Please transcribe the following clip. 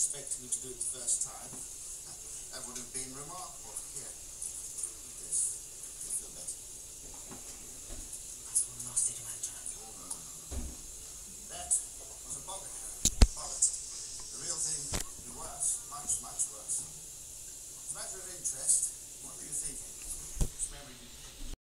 expecting you to do it the first time. That would have been remarkable. Here, this. You'll feel better. That's one nasty dementor. Oh, no, no, no. That was a boggart The real thing is worse. Much, much worse. As a matter of interest, what do you think?